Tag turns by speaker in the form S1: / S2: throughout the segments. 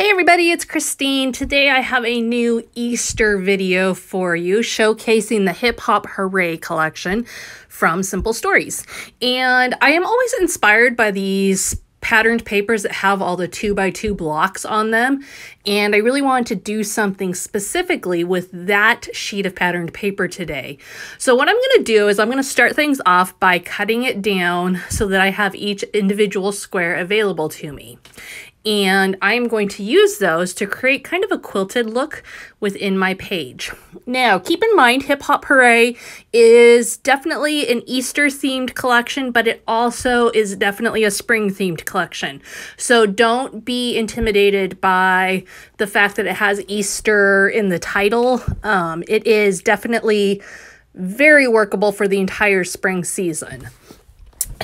S1: Hey everybody, it's Christine. Today I have a new Easter video for you showcasing the Hip Hop Hooray collection from Simple Stories. And I am always inspired by these patterned papers that have all the two by two blocks on them. And I really wanted to do something specifically with that sheet of patterned paper today. So what I'm going to do is I'm going to start things off by cutting it down so that I have each individual square available to me and I'm going to use those to create kind of a quilted look within my page. Now, keep in mind, Hip Hop Hooray is definitely an Easter themed collection, but it also is definitely a spring themed collection. So don't be intimidated by the fact that it has Easter in the title. Um, it is definitely very workable for the entire spring season.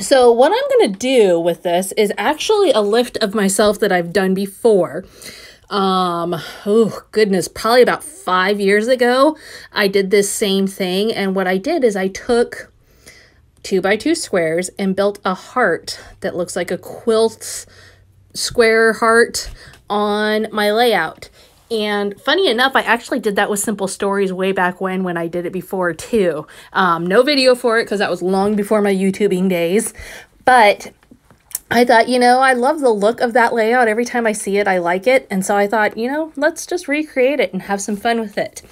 S1: So what I'm going to do with this is actually a lift of myself that I've done before. Um, oh goodness, probably about five years ago, I did this same thing. And what I did is I took two by two squares and built a heart that looks like a quilt square heart on my layout. And funny enough, I actually did that with Simple Stories way back when, when I did it before too. Um, no video for it because that was long before my YouTubing days. But I thought, you know, I love the look of that layout. Every time I see it, I like it. And so I thought, you know, let's just recreate it and have some fun with it.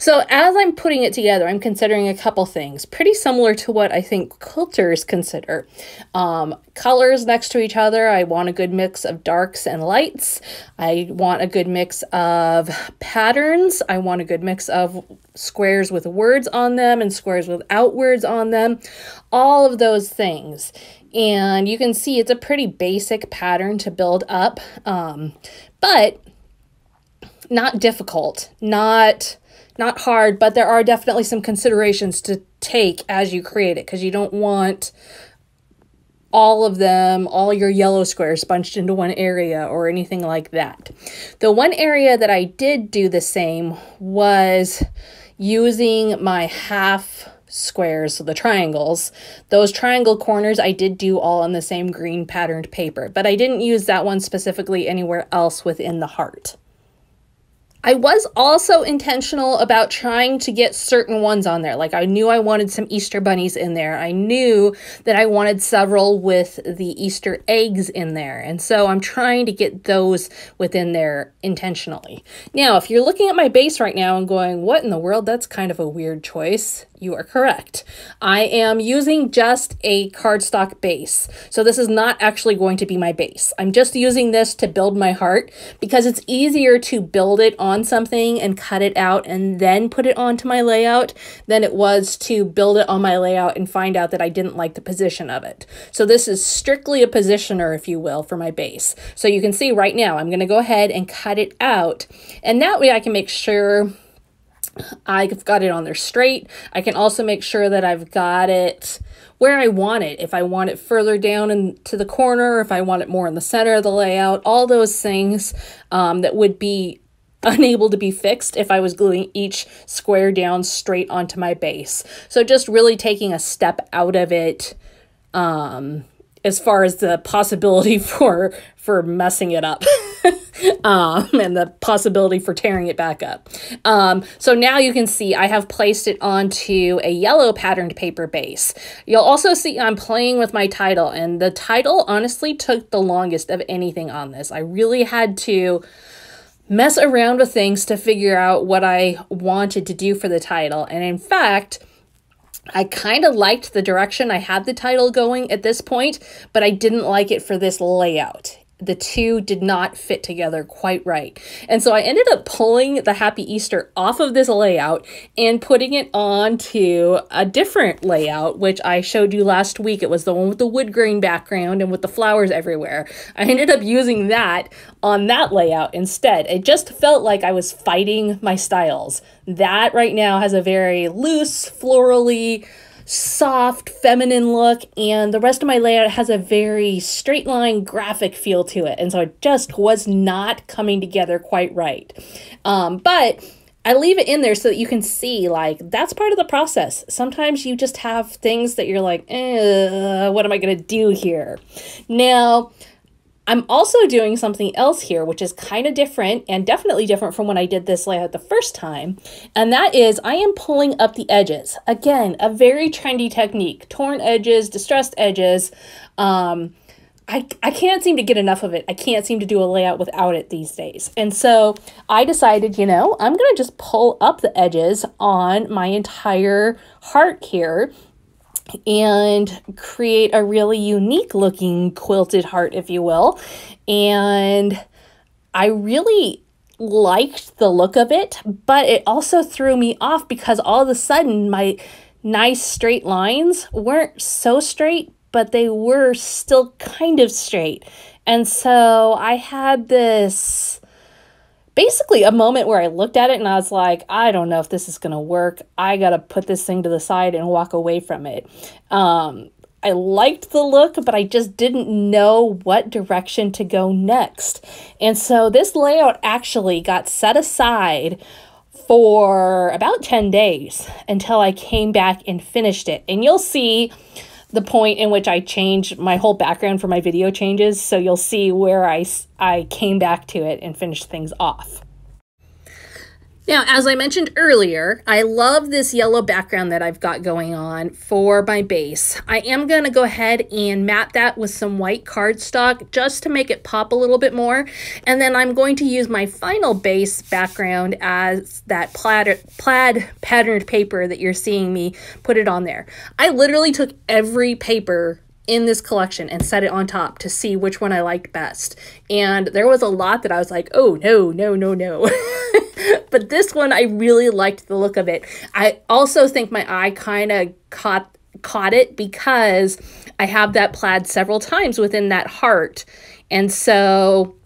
S1: So as I'm putting it together, I'm considering a couple things pretty similar to what I think quilters consider. Um, colors next to each other. I want a good mix of darks and lights. I want a good mix of patterns. I want a good mix of squares with words on them and squares without words on them. All of those things and you can see it's a pretty basic pattern to build up, um, but not difficult, not not hard, but there are definitely some considerations to take as you create it because you don't want all of them, all your yellow squares bunched into one area or anything like that. The one area that I did do the same was using my half squares, so the triangles. Those triangle corners I did do all on the same green patterned paper, but I didn't use that one specifically anywhere else within the heart. I was also intentional about trying to get certain ones on there. Like I knew I wanted some Easter bunnies in there. I knew that I wanted several with the Easter eggs in there. And so I'm trying to get those within there intentionally. Now, if you're looking at my base right now and going, what in the world? That's kind of a weird choice you are correct. I am using just a cardstock base. So this is not actually going to be my base. I'm just using this to build my heart because it's easier to build it on something and cut it out and then put it onto my layout than it was to build it on my layout and find out that I didn't like the position of it. So this is strictly a positioner, if you will, for my base. So you can see right now, I'm going to go ahead and cut it out. And that way I can make sure I've got it on there straight. I can also make sure that I've got it where I want it. If I want it further down into the corner, if I want it more in the center of the layout, all those things um, that would be unable to be fixed if I was gluing each square down straight onto my base. So just really taking a step out of it um, as far as the possibility for for messing it up um, and the possibility for tearing it back up. Um, so now you can see I have placed it onto a yellow patterned paper base. You'll also see I'm playing with my title and the title honestly took the longest of anything on this. I really had to mess around with things to figure out what I wanted to do for the title. And in fact, I kind of liked the direction I had the title going at this point, but I didn't like it for this layout the two did not fit together quite right. And so I ended up pulling the Happy Easter off of this layout and putting it onto a different layout, which I showed you last week. It was the one with the wood grain background and with the flowers everywhere. I ended up using that on that layout instead. It just felt like I was fighting my styles. That right now has a very loose, florally, soft, feminine look, and the rest of my layout has a very straight line graphic feel to it. And so it just was not coming together quite right. Um, but I leave it in there so that you can see, like, that's part of the process. Sometimes you just have things that you're like, eh, what am I going to do here? Now, I'm also doing something else here, which is kind of different and definitely different from when I did this layout the first time. And that is I am pulling up the edges. Again, a very trendy technique, torn edges, distressed edges. Um, I, I can't seem to get enough of it. I can't seem to do a layout without it these days. And so I decided, you know, I'm going to just pull up the edges on my entire heart here and create a really unique looking quilted heart, if you will. And I really liked the look of it, but it also threw me off because all of a sudden my nice straight lines weren't so straight, but they were still kind of straight. And so I had this basically a moment where I looked at it and I was like, I don't know if this is going to work. I got to put this thing to the side and walk away from it. Um, I liked the look, but I just didn't know what direction to go next. And so this layout actually got set aside for about 10 days until I came back and finished it. And you'll see the point in which I changed my whole background for my video changes. So you'll see where I, I came back to it and finished things off. Now, as I mentioned earlier, I love this yellow background that I've got going on for my base. I am going to go ahead and map that with some white cardstock just to make it pop a little bit more. And then I'm going to use my final base background as that plaid, plaid patterned paper that you're seeing me put it on there. I literally took every paper in this collection and set it on top to see which one I liked best. And there was a lot that I was like, oh, no, no, no, no. but this one, I really liked the look of it. I also think my eye kind of caught caught it because I have that plaid several times within that heart. And so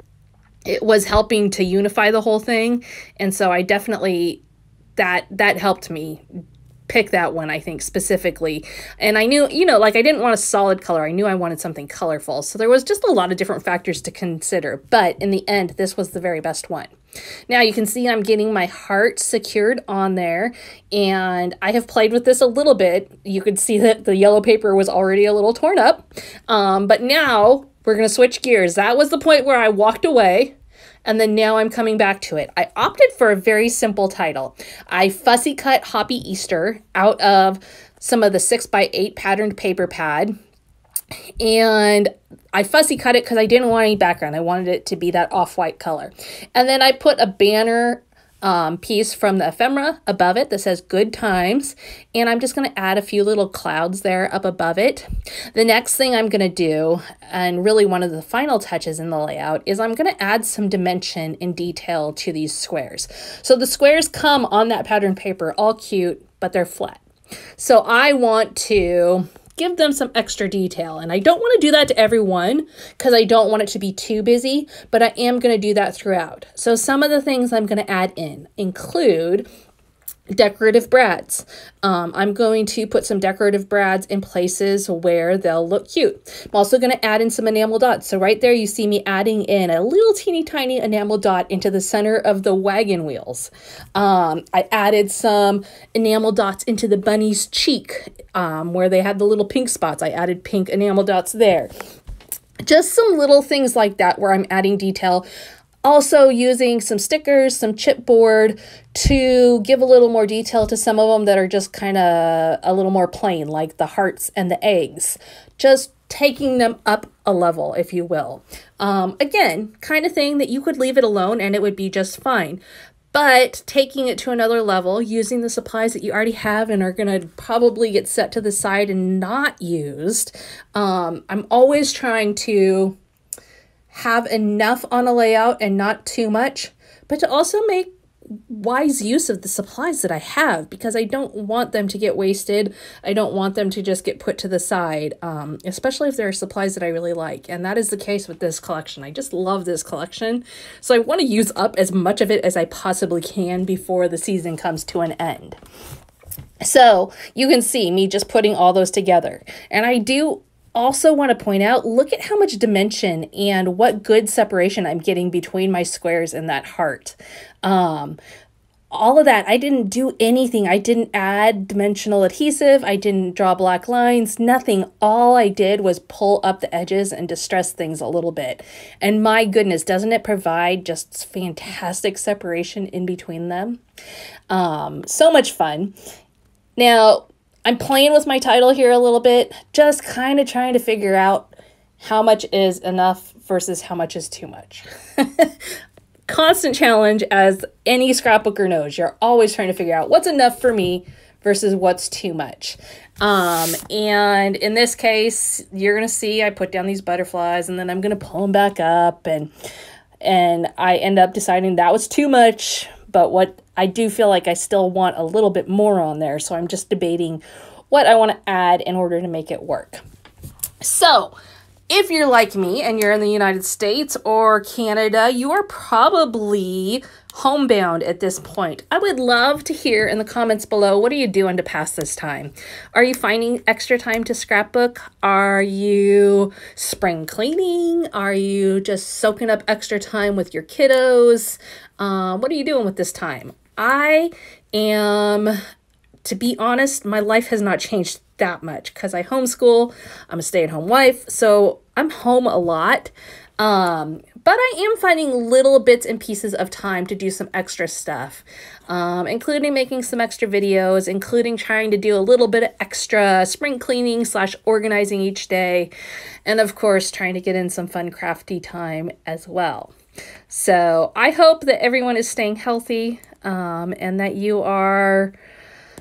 S1: it was helping to unify the whole thing. And so I definitely that that helped me pick that one, I think, specifically. And I knew, you know, like I didn't want a solid color. I knew I wanted something colorful. So there was just a lot of different factors to consider. But in the end, this was the very best one. Now you can see I'm getting my heart secured on there and I have played with this a little bit. You could see that the yellow paper was already a little torn up. Um, but now we're going to switch gears. That was the point where I walked away and then now I'm coming back to it. I opted for a very simple title. I fussy cut Hoppy Easter out of some of the 6x8 patterned paper pad and I fussy cut it because I didn't want any background. I wanted it to be that off-white color. And then I put a banner um, piece from the ephemera above it that says good times. And I'm just going to add a few little clouds there up above it. The next thing I'm going to do, and really one of the final touches in the layout, is I'm going to add some dimension and detail to these squares. So the squares come on that pattern paper all cute, but they're flat. So I want to give them some extra detail. And I don't want to do that to everyone because I don't want it to be too busy, but I am going to do that throughout. So some of the things I'm going to add in include decorative brads. Um, I'm going to put some decorative brads in places where they'll look cute. I'm also going to add in some enamel dots. So right there you see me adding in a little teeny tiny enamel dot into the center of the wagon wheels. Um, I added some enamel dots into the bunny's cheek um, where they had the little pink spots. I added pink enamel dots there just some little things like that where I'm adding detail. Also using some stickers, some chipboard to give a little more detail to some of them that are just kind of a little more plain, like the hearts and the eggs. Just taking them up a level, if you will. Um, again, kind of thing that you could leave it alone and it would be just fine. But taking it to another level, using the supplies that you already have and are going to probably get set to the side and not used, um, I'm always trying to have enough on a layout and not too much, but to also make wise use of the supplies that I have because I don't want them to get wasted. I don't want them to just get put to the side, um, especially if there are supplies that I really like. And that is the case with this collection. I just love this collection. So I want to use up as much of it as I possibly can before the season comes to an end. So you can see me just putting all those together. And I do also want to point out, look at how much dimension and what good separation I'm getting between my squares and that heart. Um, all of that. I didn't do anything. I didn't add dimensional adhesive. I didn't draw black lines, nothing. All I did was pull up the edges and distress things a little bit. And my goodness, doesn't it provide just fantastic separation in between them? Um, so much fun. Now, I'm playing with my title here a little bit, just kind of trying to figure out how much is enough versus how much is too much. constant challenge as any scrapbooker knows. You're always trying to figure out what's enough for me versus what's too much. Um, and in this case, you're going to see I put down these butterflies and then I'm going to pull them back up and and I end up deciding that was too much, but what I do feel like I still want a little bit more on there. So I'm just debating what I want to add in order to make it work. So, if you're like me and you're in the United States or Canada, you are probably homebound at this point. I would love to hear in the comments below what are you doing to pass this time? Are you finding extra time to scrapbook? Are you spring cleaning? Are you just soaking up extra time with your kiddos? Uh, what are you doing with this time? I am to be honest, my life has not changed that much because I homeschool. I'm a stay at home wife, so I'm home a lot. Um, but I am finding little bits and pieces of time to do some extra stuff, um, including making some extra videos, including trying to do a little bit of extra spring cleaning slash organizing each day, and of course, trying to get in some fun crafty time as well. So I hope that everyone is staying healthy um, and that you are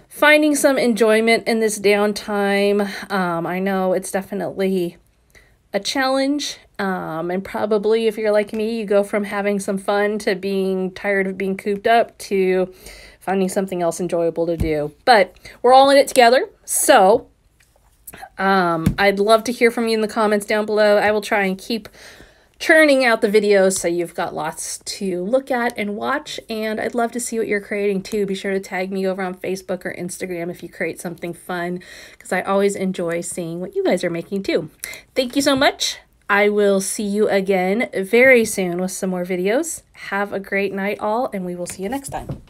S1: finding some enjoyment in this downtime. Um, I know it's definitely a challenge. Um, and probably if you're like me, you go from having some fun to being tired of being cooped up to finding something else enjoyable to do. But we're all in it together. So um, I'd love to hear from you in the comments down below. I will try and keep churning out the videos so you've got lots to look at and watch and I'd love to see what you're creating too. Be sure to tag me over on Facebook or Instagram if you create something fun because I always enjoy seeing what you guys are making too. Thank you so much. I will see you again very soon with some more videos. Have a great night all and we will see you next time.